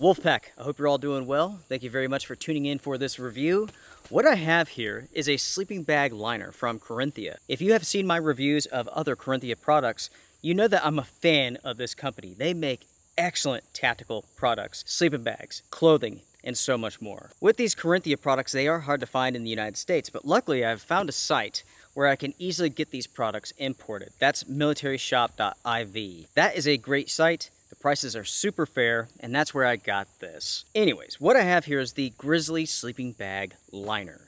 Wolfpack, I hope you're all doing well. Thank you very much for tuning in for this review. What I have here is a sleeping bag liner from Carinthia. If you have seen my reviews of other Carinthia products, you know that I'm a fan of this company. They make excellent tactical products, sleeping bags, clothing, and so much more. With these Carinthia products, they are hard to find in the United States, but luckily I've found a site where I can easily get these products imported. That's militaryshop.lv. That is a great site. Prices are super fair, and that's where I got this. Anyways, what I have here is the Grizzly Sleeping Bag Liner.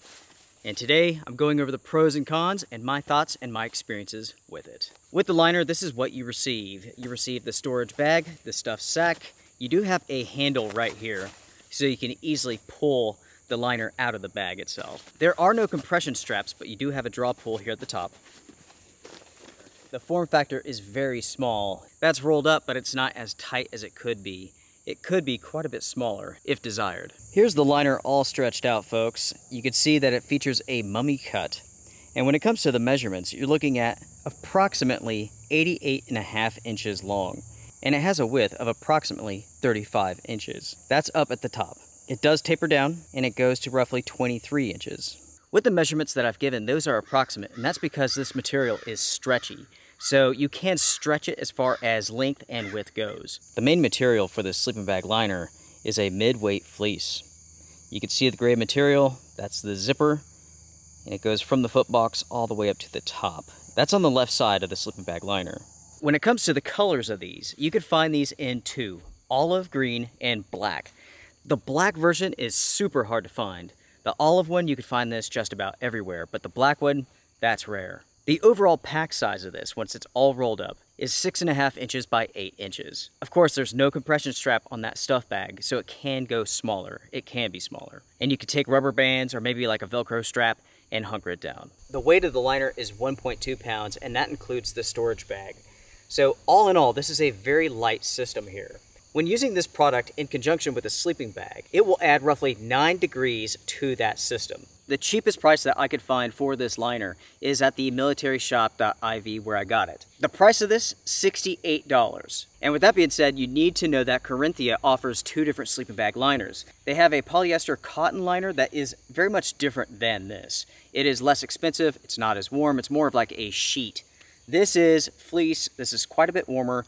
And today, I'm going over the pros and cons and my thoughts and my experiences with it. With the liner, this is what you receive. You receive the storage bag, the stuffed sack. You do have a handle right here, so you can easily pull the liner out of the bag itself. There are no compression straps, but you do have a draw pull here at the top. The form factor is very small. That's rolled up, but it's not as tight as it could be. It could be quite a bit smaller if desired. Here's the liner all stretched out, folks. You can see that it features a mummy cut. And when it comes to the measurements, you're looking at approximately 88 and a half inches long. And it has a width of approximately 35 inches. That's up at the top. It does taper down and it goes to roughly 23 inches. With the measurements that I've given, those are approximate, and that's because this material is stretchy. So you can stretch it as far as length and width goes. The main material for this sleeping bag liner is a mid-weight fleece. You can see the gray material, that's the zipper, and it goes from the foot box all the way up to the top. That's on the left side of the sleeping bag liner. When it comes to the colors of these, you can find these in two, olive green and black. The black version is super hard to find. The olive one, you can find this just about everywhere, but the black one, that's rare. The overall pack size of this, once it's all rolled up, is six and a half inches by eight inches. Of course, there's no compression strap on that stuff bag, so it can go smaller. It can be smaller. And you could take rubber bands or maybe like a Velcro strap and hunker it down. The weight of the liner is 1.2 pounds, and that includes the storage bag. So all in all, this is a very light system here. When using this product in conjunction with a sleeping bag, it will add roughly 9 degrees to that system. The cheapest price that I could find for this liner is at the militaryshop.lv where I got it. The price of this, $68. And with that being said, you need to know that Carinthia offers two different sleeping bag liners. They have a polyester cotton liner that is very much different than this. It is less expensive, it's not as warm, it's more of like a sheet. This is fleece, this is quite a bit warmer,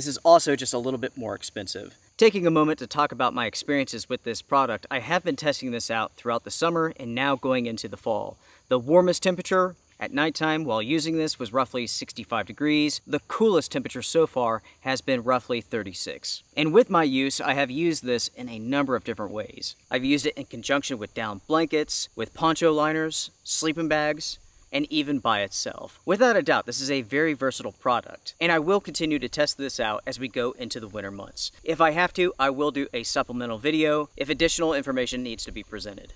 this is also just a little bit more expensive. Taking a moment to talk about my experiences with this product, I have been testing this out throughout the summer and now going into the fall. The warmest temperature at nighttime while using this was roughly 65 degrees. The coolest temperature so far has been roughly 36. And with my use, I have used this in a number of different ways. I've used it in conjunction with down blankets, with poncho liners, sleeping bags, and even by itself. Without a doubt, this is a very versatile product, and I will continue to test this out as we go into the winter months. If I have to, I will do a supplemental video if additional information needs to be presented.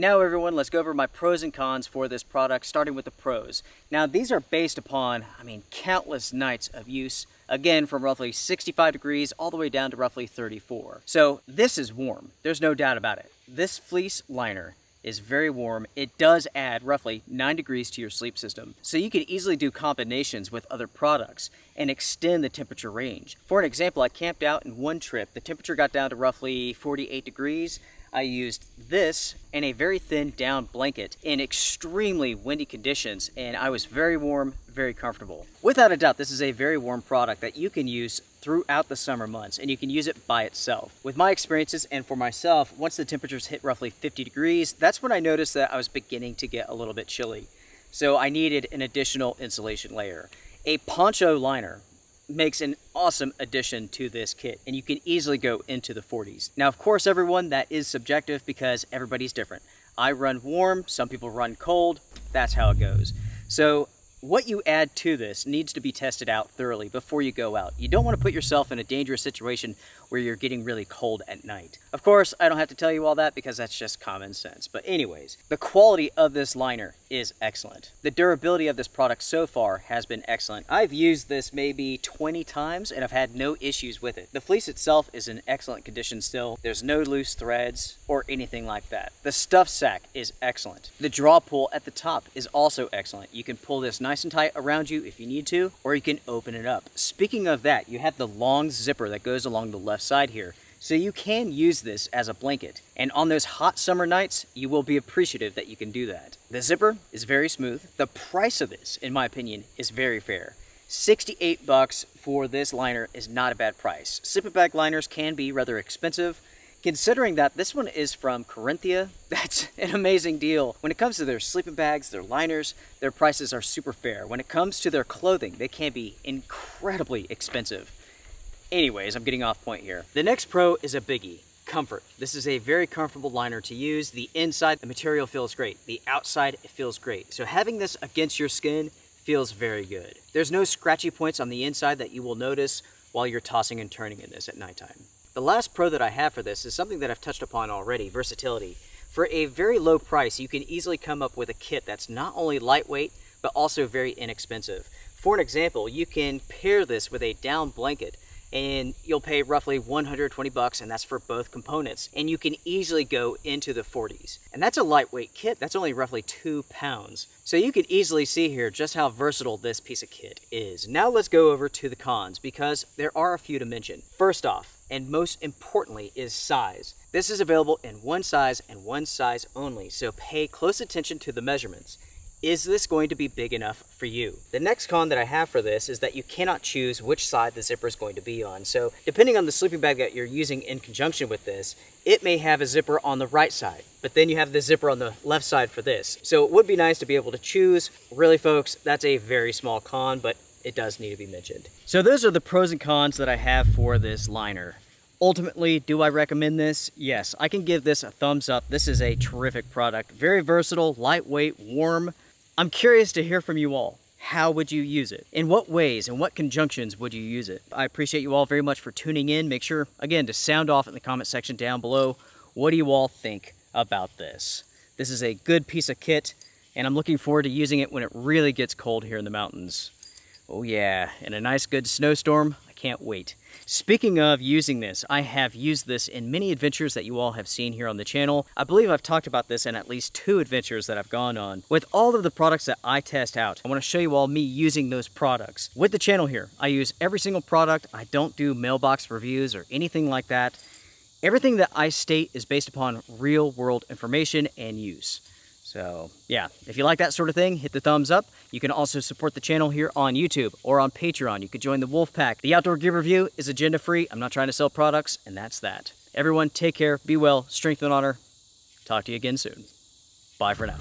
Now everyone, let's go over my pros and cons for this product, starting with the pros. Now these are based upon, I mean, countless nights of use, again from roughly 65 degrees all the way down to roughly 34. So this is warm, there's no doubt about it. This fleece liner is very warm. It does add roughly 9 degrees to your sleep system. So you can easily do combinations with other products and extend the temperature range. For an example, I camped out in one trip. The temperature got down to roughly 48 degrees. I used this and a very thin down blanket in extremely windy conditions and I was very warm, very comfortable. Without a doubt, this is a very warm product that you can use throughout the summer months and you can use it by itself. With my experiences and for myself, once the temperatures hit roughly 50 degrees, that's when I noticed that I was beginning to get a little bit chilly. So I needed an additional insulation layer. A poncho liner makes an awesome addition to this kit and you can easily go into the 40s. Now of course everyone that is subjective because everybody's different. I run warm, some people run cold, that's how it goes. So what you add to this needs to be tested out thoroughly before you go out. You don't want to put yourself in a dangerous situation where you're getting really cold at night. Of course, I don't have to tell you all that because that's just common sense. But anyways, the quality of this liner is excellent. The durability of this product so far has been excellent. I've used this maybe 20 times and I've had no issues with it. The fleece itself is in excellent condition still. There's no loose threads or anything like that. The stuff sack is excellent. The draw pull at the top is also excellent. You can pull this nice and tight around you if you need to, or you can open it up. Speaking of that, you have the long zipper that goes along the left side here. So you can use this as a blanket. And on those hot summer nights, you will be appreciative that you can do that. The zipper is very smooth. The price of this, in my opinion, is very fair. 68 bucks for this liner is not a bad price. Sleeping bag liners can be rather expensive, Considering that this one is from Carinthia, that's an amazing deal. When it comes to their sleeping bags, their liners, their prices are super fair. When it comes to their clothing, they can be incredibly expensive. Anyways, I'm getting off point here. The next pro is a biggie, comfort. This is a very comfortable liner to use. The inside, the material feels great. The outside, it feels great. So having this against your skin feels very good. There's no scratchy points on the inside that you will notice while you're tossing and turning in this at nighttime. The last pro that I have for this is something that I've touched upon already, versatility. For a very low price, you can easily come up with a kit that's not only lightweight, but also very inexpensive. For an example, you can pair this with a down blanket and you'll pay roughly 120 bucks and that's for both components. And you can easily go into the 40s and that's a lightweight kit. That's only roughly two pounds. So you can easily see here just how versatile this piece of kit is. Now let's go over to the cons because there are a few to mention. First off and most importantly is size. This is available in one size and one size only so pay close attention to the measurements is this going to be big enough for you? The next con that I have for this is that you cannot choose which side the zipper is going to be on. So depending on the sleeping bag that you're using in conjunction with this, it may have a zipper on the right side, but then you have the zipper on the left side for this. So it would be nice to be able to choose. Really folks, that's a very small con, but it does need to be mentioned. So those are the pros and cons that I have for this liner. Ultimately, do I recommend this? Yes, I can give this a thumbs up. This is a terrific product. Very versatile, lightweight, warm, I'm curious to hear from you all. How would you use it? In what ways and what conjunctions would you use it? I appreciate you all very much for tuning in. Make sure, again, to sound off in the comment section down below. What do you all think about this? This is a good piece of kit, and I'm looking forward to using it when it really gets cold here in the mountains. Oh yeah, in a nice good snowstorm, can't wait. Speaking of using this, I have used this in many adventures that you all have seen here on the channel. I believe I've talked about this in at least two adventures that I've gone on. With all of the products that I test out, I want to show you all me using those products. With the channel here, I use every single product. I don't do mailbox reviews or anything like that. Everything that I state is based upon real world information and use. So yeah, if you like that sort of thing, hit the thumbs up. You can also support the channel here on YouTube or on Patreon. You could join the Wolf Pack. The Outdoor Gear Review is agenda free. I'm not trying to sell products, and that's that. Everyone, take care, be well, strength and honor. Talk to you again soon. Bye for now.